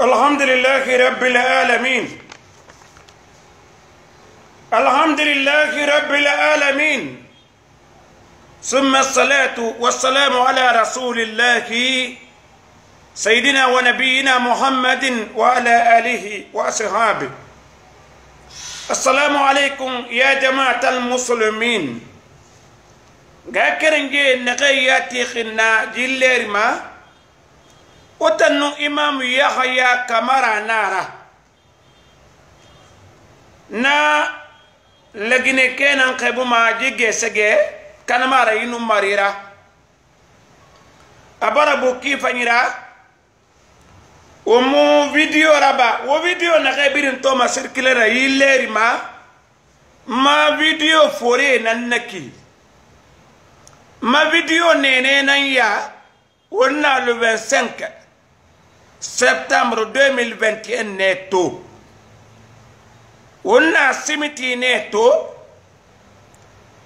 الحمد لله رب العالمين الحمد لله رب العالمين ثم الصلاة والسلام على رسول الله سيدنا ونبينا محمد وعلى آله وأصحابه السلام عليكم يا جماعة المسلمين غاكرنجي نغياتي خنا جيليرما wotannu imam yahya kamara nara na lagine kenan kebuma jigesege kanamara inu marira abara boki fanyira womu video raba wo video nake birin toma circulera yilleri ma ma video fore nan naki ma video nene nan ya wonna le 25 septembre 2021 netto. On a simiti neto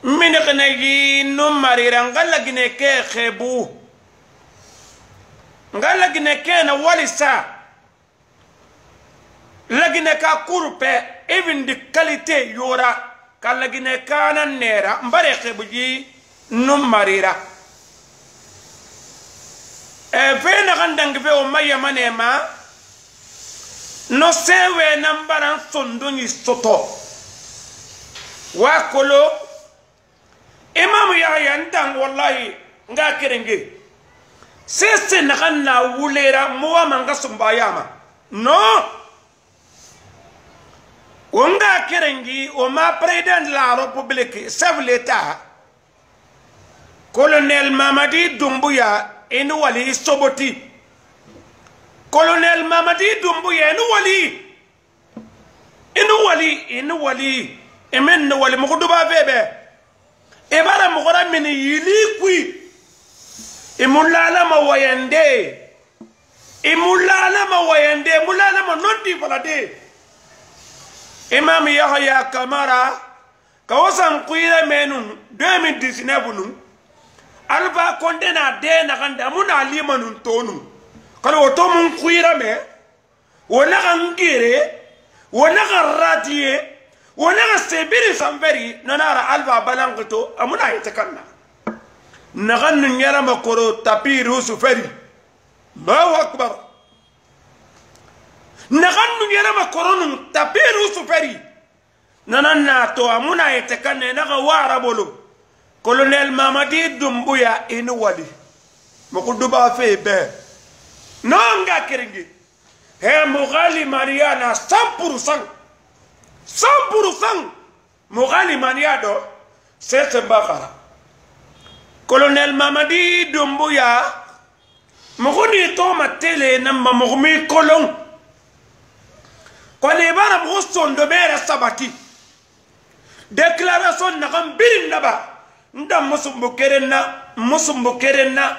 to min yi nu marira nga lagine ke xebu nga lagine na walisa lagine even de qualité yora ka lagine kanan nera mbare xebu ji nu marira fe eh, naxan dangi fe wo ma yamanema no sewe nan baran sondoñi soto wa kolo imamu yahya n dang wallahi nga kerenge sese naxan na wulera mowama nga sumbayama no wo nga kerengi wo ma président de la république chef l'état colonel mamadi dumbuya inu wali soboti colonel mamadi dumbuya inu wali inu wali inu wali imen ni wali mugu duba bebe ibara mugura mini yili kui imulala ma wayande imulala ma wayande mulala ma nondi falade imam yahya kamara kawasan kuira menun 2019 bunun alba konde na de na ganda mun alima nun tonu kala woto mun kuira me wona gangire wona garratiye wona ga sebiri sanferi nanara alba balangto amuna yitakanna nagan nun yara makoro tapiru suferi ma akbar nagan nun yara makoro nun tapiru suferi nanan na to amuna yitakanna naga warabolo kolonɛl mamadi dumbuya i ni wali moku dubaga fe bɛɛ nɔn ka kerengi he mugali maniya na san purusan san purusan mugali maniya dɔ sɛsɛnba kara kolonɛl mamadi dumbuya moku ni tɔgɔma tele na ma moku mi kolon kɔni i b'a na moku sondobɛ yɛrɛ sabati déclaration nagan biri naba nda musumbu keren na musumbu keren na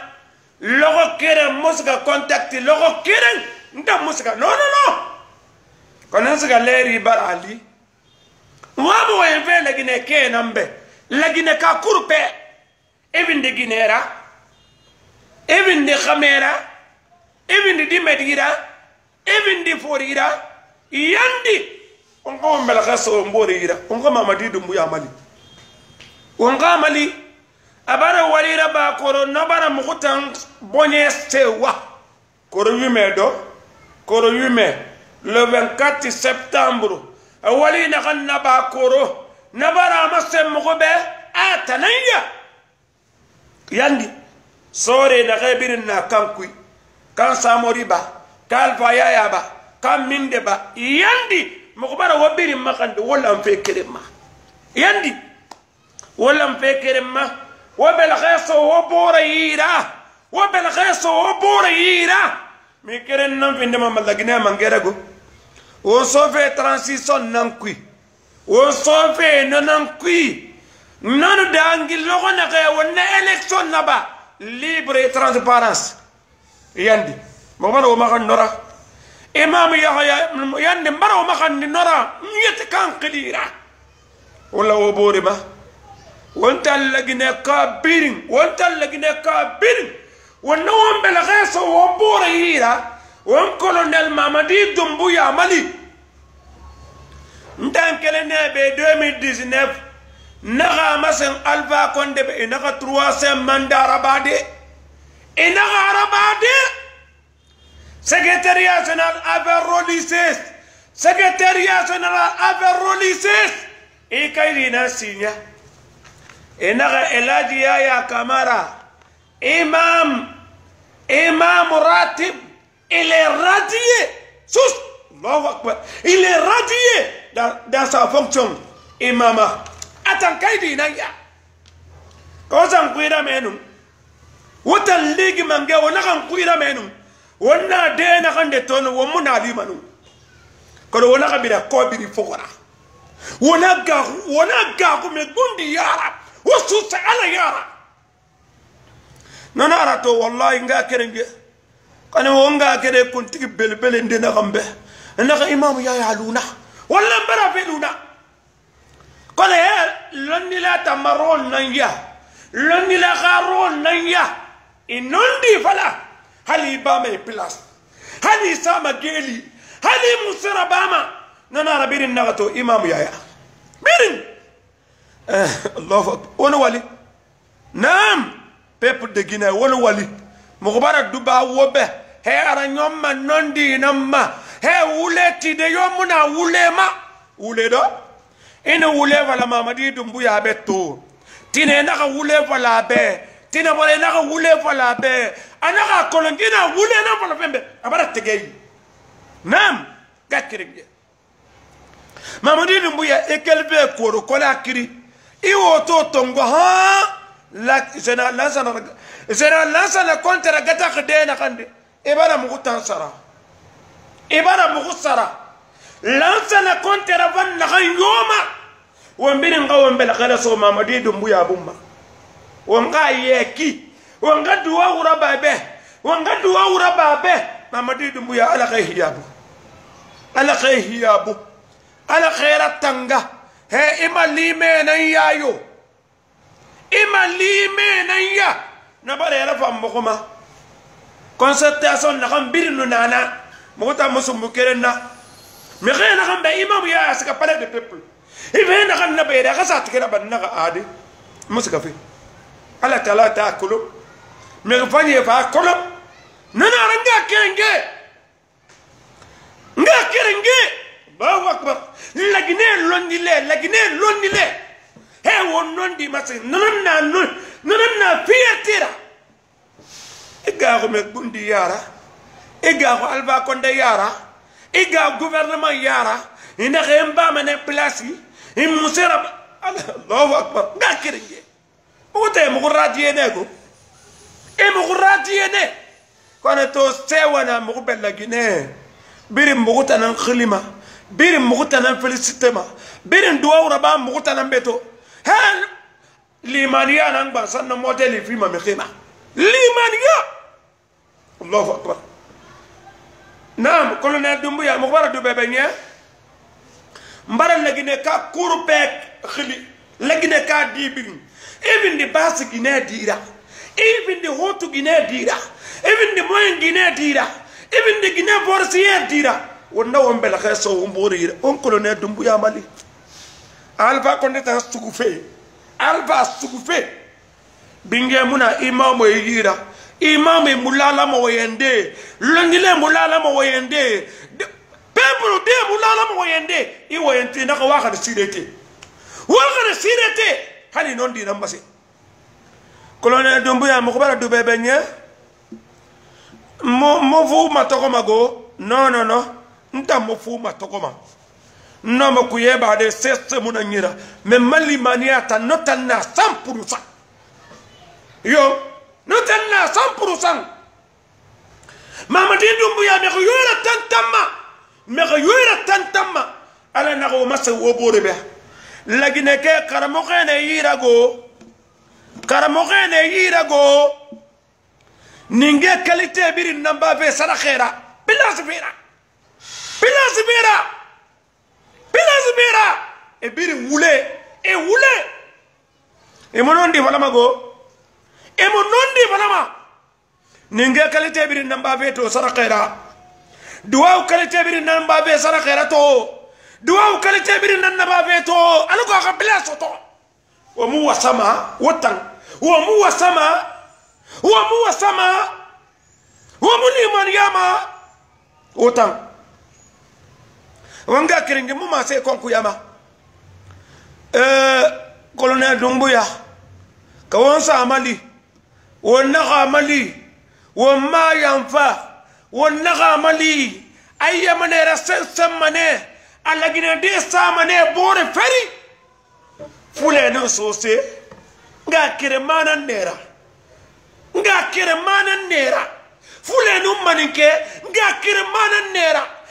logo keren musika contact logo keren nda musika no no no kono sika leri barali wabu wen fe lagine kenan be lagine ka kurpe ibindi ginera ibindi khamera ibindi dimedira ibindi forira yandi onko mbelaka so mborira onko mamadi dumbu yamali wongamali abara walira ba koro nobara mukutan bonye sewa koro yume do koro yume le 24 septembre wali nakan naba koro nabara masse mukube atanaya yandi sore na kabirin na kankui kan samoriba kan fayaya ba kan minde ba yandi mukubara wabirin makande wala mfe kelema yandi ولم فكر ما وبالغيص وبوريرا وبالغيص وبوريرا ميكرن نم في نما ملقنا من غيره وصفة ترانسيسون ننكوي وصفة ننكوي نانو دانجي لغنا نغي ونا إلكسون نبا ليبر ترانسبارانس يندي مغمر كان نورا إمام يحيى يندي مبر كان نورا يتكان قليرا ولا وبوري ما وانت اللجنه كابيرين وانت اللجنه كابيرين ونوم بلغيس ومبور هيرا ونقول ان المامدي دمبو يا مالي انت كلنا ب 2019 نغا مسن الفا كوند ب نغا 300 مندار بعد نغا بعد سكرتيريا جنرال افر روليسيس سكرتيريا جنرال افر روليسيس اي كاينين سينيا enaga elaji ya ya kamara imam imam ratib il est radié sous il est radié dans, dans sa fonction imama atan kaidi nan ya ko zan kuira menu wutan ligi mange wona kan kuira menu wonna de na kan wona ka bira biri fokora wona ga wona ga ko me gundi ya rab وسوس على يارا نانا راتو والله إنك كرنجي كان هو إنك كده كنت بل بل إندنا غمبه إنك إمام يا يعلونا ولا برا بلونا قال يا لن لا تمرون نيا لن لا غارون نيا إنندي فلا هل يبامي بلاس هل يسامى جيلي هل يمسر بامة نانا ربيرين نغتو إمام يا يا بيرين Eh, wani wali naam pepu degina wani wali mugubara duba wobe he aranyoma nondi namma he wule tide yomuna wule ma wule do ina wule wala mamadi dumbu ya beto tine naka wule wala be tine wala naka wule wala be anaka kolongina wule na wala fembe abara tegei naam gakirige mamadi dumbu ya ekelbe koro kola kiri i woto tongo ha général lansana kontera gatak dena kande i e bana mugu tan sara i e bana mugu sara lansana kontera van nakan yoma wombini nga wombela kala so mama di e dumbu ya bumma wonga yeki wonga duwa wura babe wonga duwa wura babe mama di dumbu ya ala kai hiyabu ala kai hiyabu ala khaira tanga he ima lime nan yayo ima lime nan ya na bara yara fa mbo kuma concertation na kan birinu nana mo ta musumbu kerenna mi xena xam da imam ya sika palais de peuple ibe na xam na be da xasa tikira ban na ade musika fi ala tala ta kulu mi fanye fa kulu nana ranga kenge nga kenge allahu akbar lagine londile lagine londile he wo nondi masi nonon na nonon na fiyatira igaxo me gundi yara igaxo alba konde yara iga gouvernement yara ina xeen bamane place i musera allahu akbar nga kiringe ogote mugu radiyenego e mugu radiyene e kone to sewana mugu bella gine biri mugu tanan xilima birin mukutanan filistema birin duwawra ba mukutanan beto hel limaniya nan gban sannan mota lifi ma mekema limaniya allahu akbar nam colonel dumbuya mo bara du bebe nye mbara lagine ka kurpek khili lagine ka dibin even the basic gine dira even the hotu gine dira even the moyen gine dira even the gine borsier dira wonna won bela khe so won bori yire on kolone dumbu ya mali alba konde tan sugu fe alba sugu fe binge muna imamo yira imame mulala mo yende longile mulala mo yende pebulu de mulala mo yende i woyente naka waka de sirete waka de sirete hali non di nambase kolone dumbu ya mo ko bara dubebe nye mo mo fu matoko mago non non non nta mo fu ma tɔgɔma n'a ma ko ye ba de se se mun na ɲira mɛ n ma limaniya ta n'o tɛ na san purusan yo n'o tɛ na san purusan mamadi dunbuya mɛ ko yɔrɔ tan tan ma mɛ ko yɔrɔ tan tan ma ala na ko ma se wo bo de bɛ laginɛkɛ karamɔgɔ ne yira ko karamɔgɔ ne yira ko nin kɛ kalite biri nan ba fɛ sara kɛra bilasi fɛra. bila zibira bila zibira e biri wule e wule e mo noon ɗi falama goo e mo noon ɗi falama ninge kale teɓiri nambabe to sara kera duwaw kale teɓiri nambabe sara kera to duwaw kale teɓiri nannababe to ala ko aka bila soto womu wasama wotan womu wasama womu wasama womu limanyama wotan wanga kiringi mu se sai kon kuyama eh kolonel dumbuya ka won amali mali won na mali won ma yanfa won na mali ayya mane rasen san mane de sa mane bore feri fulene sose nga kire manan nera nga kire manan nera no maninke nga kire manan nera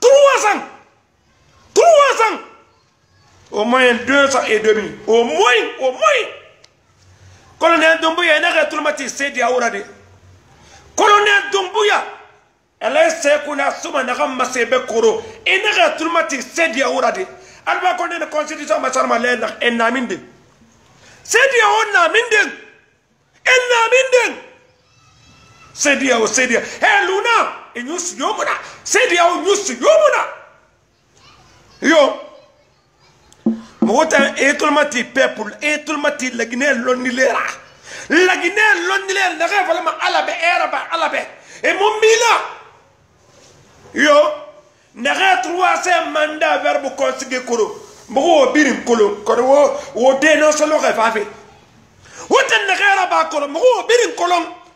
trois ans trois ans au moins deux ans et demi au moins au moins colonel Doumbouya ina ka tulumati sedi awura de colonel Doumbouya ala sekuna suma naga masebe koro ina ka tulumati sedi awura de alba ko ne constitution masarma le na na enaminde sedi awona minde enaminde sɛdeɛ o oh, sɛdeɛ hɛlu na enyo suyo mu na sɛdeɛ oh, o nyo suyo mu na yo mɔgɔ eh, tɛ etolima ti pɛpul etolima eh, ti laginɛ lɔnilera laginɛ lɔnilera nɛgɛ fɔlɔ ma ala bɛ ɛrɛ ba ala bɛ emu eh, mila yo nɛgɛ turuwaasɛ manda verbe kɔnsigi koro mɔgɔ o biri kolo kɔri wo wo den na sɔlɔ kɛ fa fɛ o tɛ nɛgɛ yɛrɛ b'a kɔrɔ mɔgɔ o biri kolon.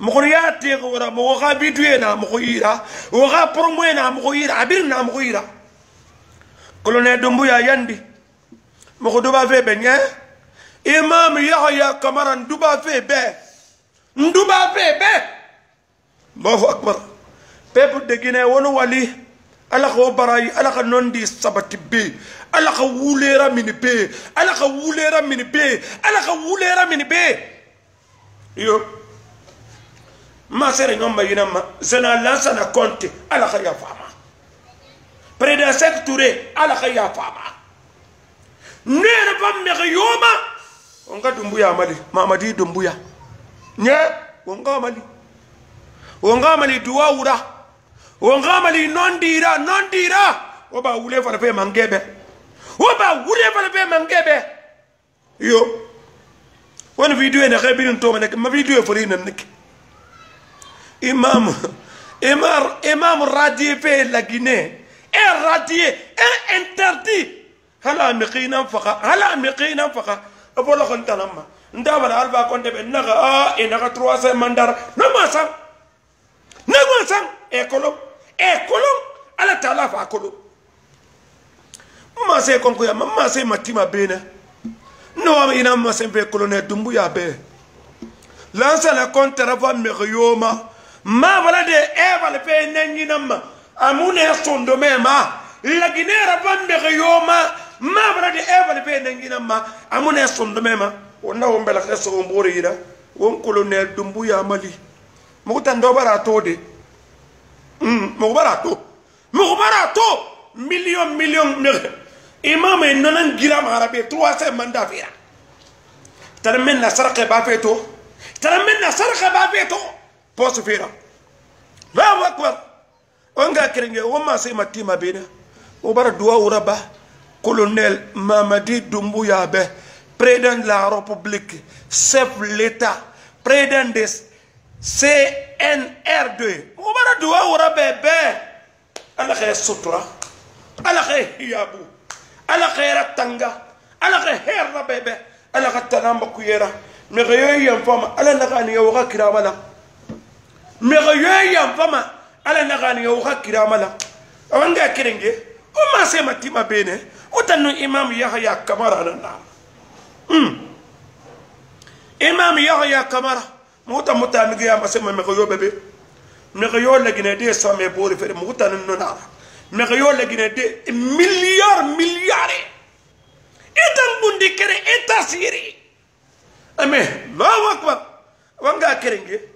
Mwen kwa riyate kwa mwen apan, mwen kwa videye nan mwen kwa mwen apan, mwen kwa promwe nan mwen kwa mwen apan, mwen apan nan mwen apan. Kolonè Dombou yè Yandi, mwen kwa duba febe nyen. Eman eh? mwen yè hayè kamaran, duba febe. Nduba febe! Mwen wakpar. Pèpou degine wè nou wali, alak wè barayi, alak nan di sabati be. Alak wule ramini be. Alak wule ramini be. Alak wule ramini be. Yo. masere nyomba yinama zena lansa na konte ala khaya fama predasek ture ala khaya fama nena pamme yoma onga dumbuya amali mamadi dumbuya nye onga amali onga amali duwa ura onga amali nondira nondira oba wule fara pe mangebe oba wule fara pe mangebe yo wani video ne khabirin to ma video e fori nan nake imam imam imam radié pe la guinée un radié un interdit hala miqinan faqa hala miqinan faqa abolo khontanamma ndabara alba konde be naga a inaga e 300 mandar nama sang nama sang e kolom e kolom ala taala fa kolom mase konko ya mase matima bena no ina mase be kolone dumbu ya be lansa la kontra va meyoma mavala de ebal pe nenginamma amune sondomema laginera bambege yoma mavala de ebal pe nenginamma amune sondomema wonna wombela kese wombore yira won colonel dumbu ya mali mokutan do bara to de mm moku bara to moku bara to million million mege imam e nanan gira marabe 300 manda fira tan men na sarqa ba feto tan men na sarqa ba feto post fira allahu akbar onga kerenge wo mase matima bena wo bara duwa uraba colonel mamadi dumbuya be président de la république chef l'état président de cnr2 wo bara duwa urabe be ala khe sutura ala khe hiyabu ala khera tanga ala khe herra bebe ala khatanamba kuyera me khayo yam fama ala nakani yo wakira bala mexe yan fama ala naxaniŋe wo xa kirama la awanga kerenge o masema tima bene o tannu imam yahya kamara nana mm. imam yahya kamara muta mutamigeya masema mexe yo bebe mexe yo lagine de same bori fere mugu tanu nonara mexe yo lagine de milliard milliarde itan gundi kere ita siri ame allahu akbar awanga kerenge